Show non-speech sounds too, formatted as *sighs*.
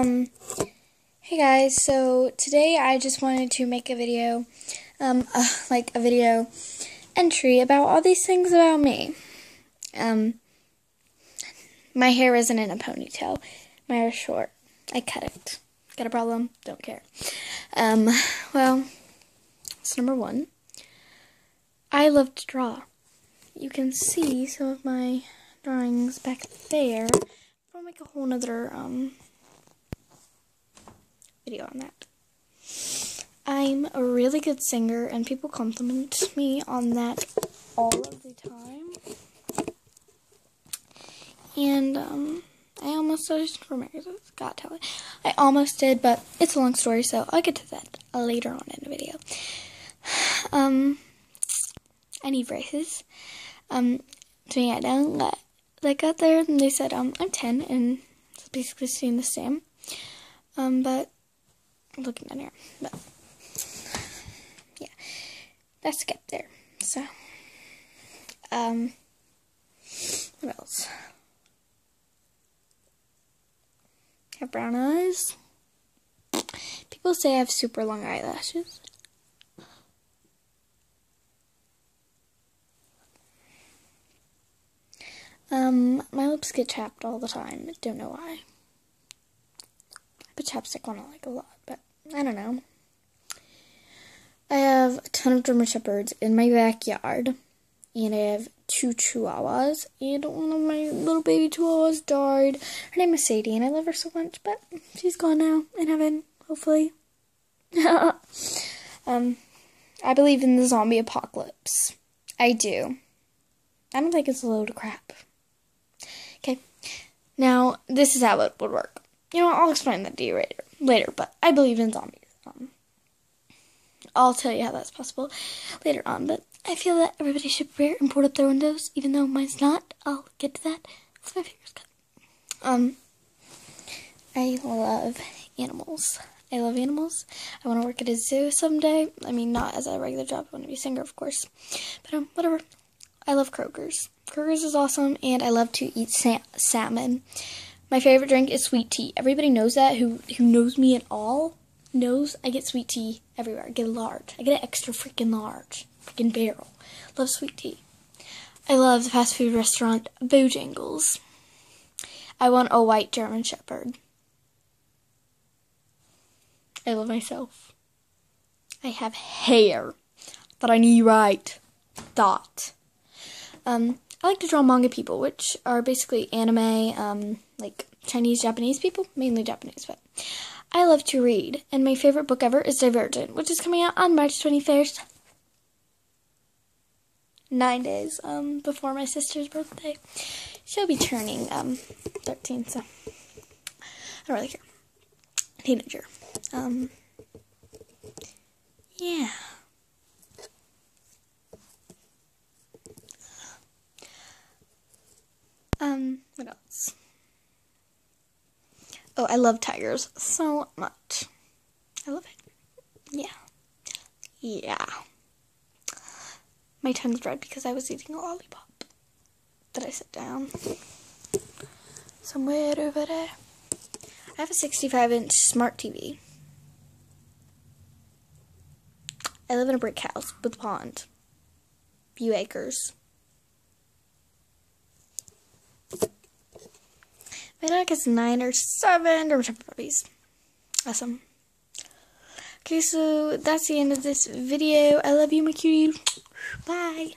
Um, hey guys, so today I just wanted to make a video, um, *laughs* uh, like a video entry about all these things about me. Um, my hair isn't in a ponytail. My hair is short. I cut it. Got a problem? Don't care. Um, well, it's number one. I love to draw. You can see some of my drawings back there. I'll make a whole nother, um, video on that. I'm a really good singer, and people compliment me on that all of the time. And, um, I almost auditioned for America's Got Talent. I almost did, but it's a long story, so I'll get to that later on in the video. *sighs* Um, I need braces. Um, to me, I don't. They got there and they said, um, I'm 10, and it's basically staying the same. Um, but looking down here. But yeah, that's kept there. So, um, what else? have brown eyes. People say I have super long eyelashes. Um, my lips get chapped all the time. Don't know why. I put chapstick on it like a lot, but I don't know. I have a ton of German Shepherds in my backyard, and I have two Chihuahuas, and one of my little baby Chihuahuas died. Her name is Sadie, and I love her so much, but she's gone now in heaven, hopefully. *laughs* um, I believe in the zombie apocalypse. I do. I don't think it's a load of crap. Okay, now this is how it would work. You know, I'll explain that to you later. Later, but I believe in zombies. Um, I'll tell you how that's possible later on. But I feel that everybody should wear and board up their windows, even though mine's not. I'll get to that my fingers cut. Um, I love animals. I love animals. I want to work at a zoo someday. I mean, not as a regular job. I want to be a singer, of course. But um, whatever. I love Kroger's. Kroger's is awesome, and I love to eat sa- salmon. My favorite drink is sweet tea. Everybody knows that. Who who knows me at all knows I get sweet tea everywhere. I get large. I get an extra freaking large, freaking barrel. Love sweet tea. I love the fast food restaurant Bojangles. I want a white German Shepherd. I love myself. I have hair that I need right. Dot. Um, I like to draw manga people, which are basically anime, um, like Chinese, Japanese people, mainly Japanese, but I love to read, and my favorite book ever is Divergent, which is coming out on March 21st. Nine days um, before my sister's birthday. She'll be turning um, 13, so I don't really care. Teenager. Um, yeah. Um, what else? Oh, I love tigers so much. I love it. Yeah. Yeah. My tongue's red because I was eating a lollipop that I set down somewhere over there. I have a 65 inch smart TV. I live in a brick house with a pond. Few acres. My dog has nine or seven German Shepherd puppies. Awesome. Okay, so that's the end of this video. I love you, my cutie. Bye.